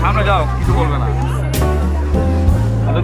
সামনে যাও কিছু বলবে না। আচ্ছা, আদর